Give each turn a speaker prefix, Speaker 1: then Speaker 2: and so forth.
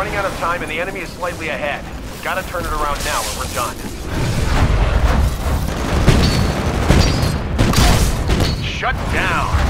Speaker 1: Running out of time and the enemy is slightly ahead. Gotta turn it around now or we're done. Shut down!